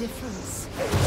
difference.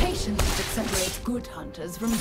Patience that separates good hunters from.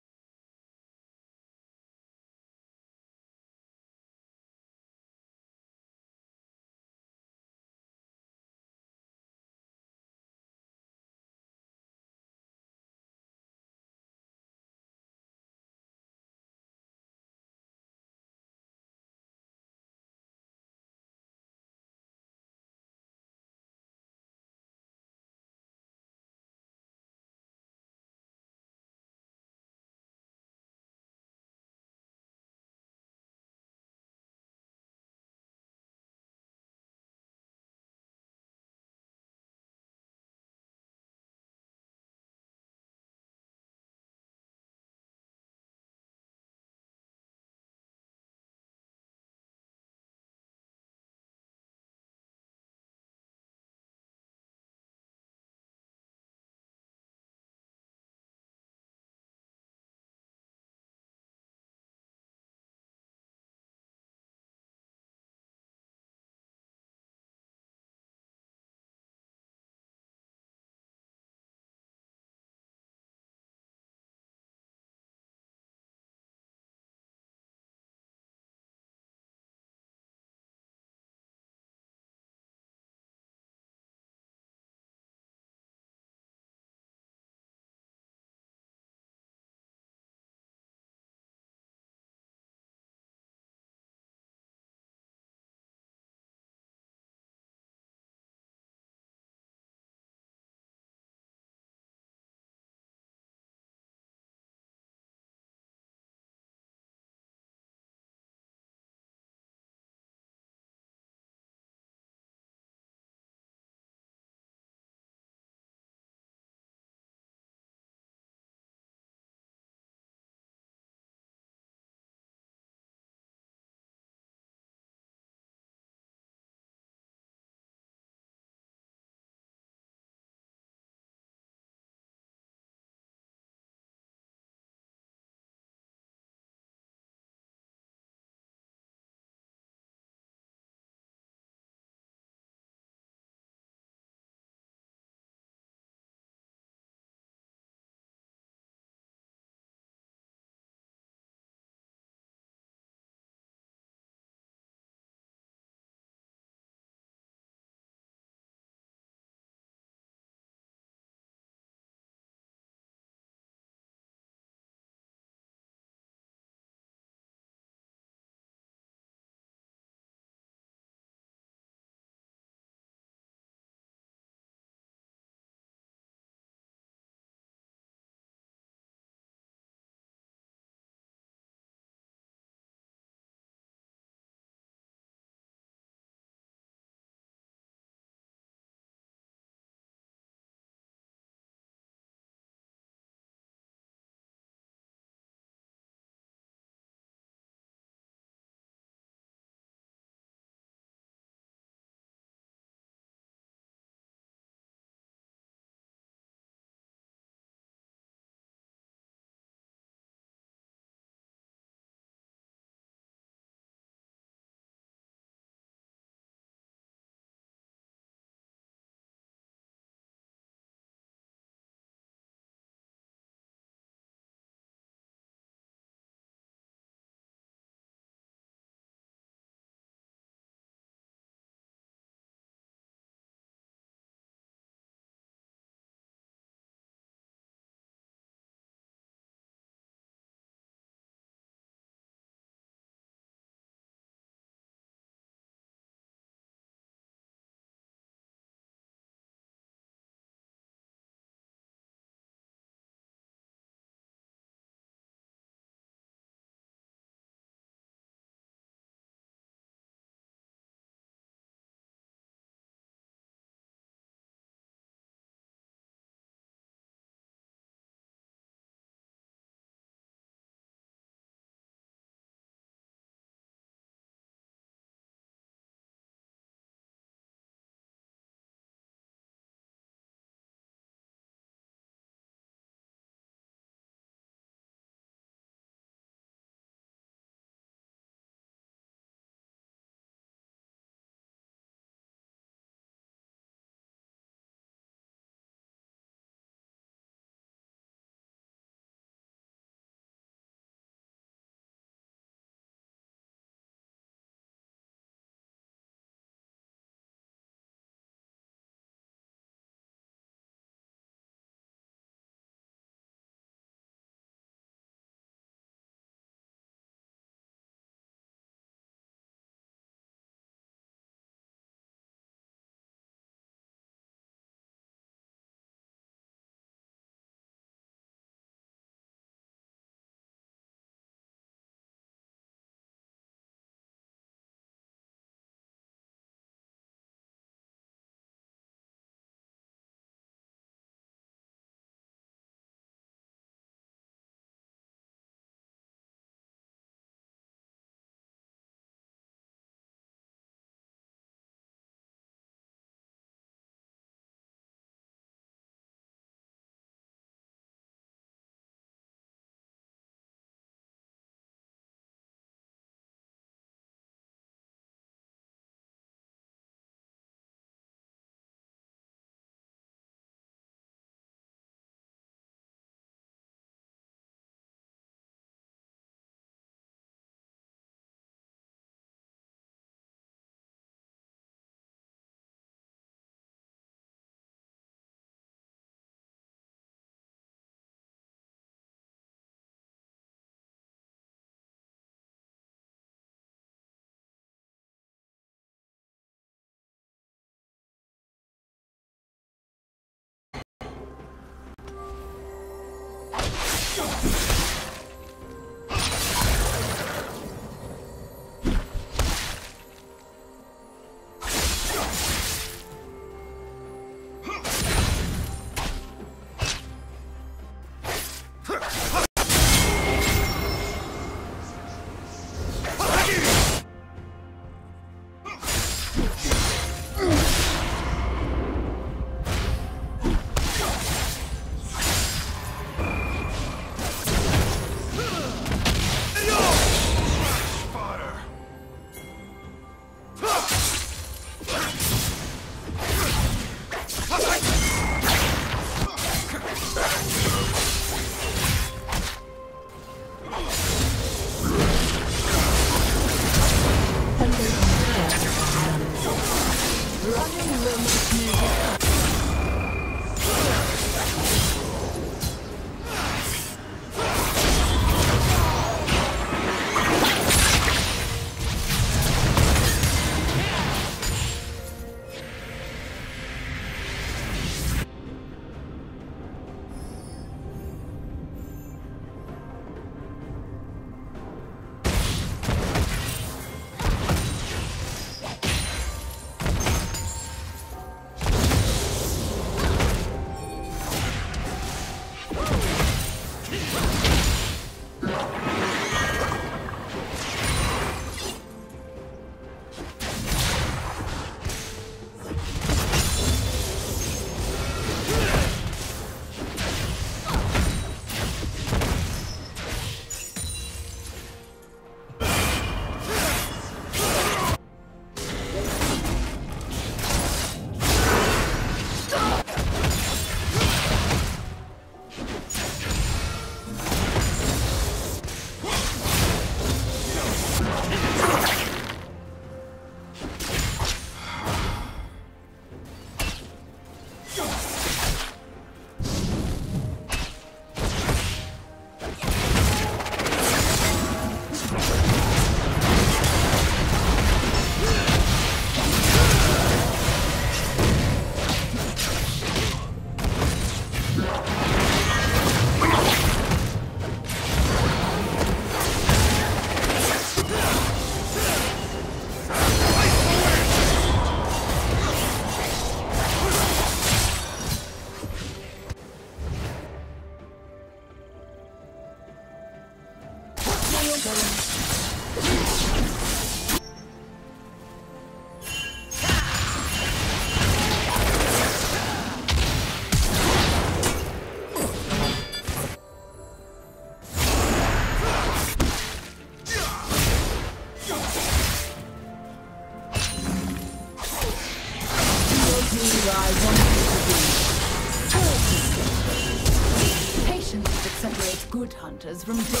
From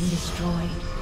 been destroyed.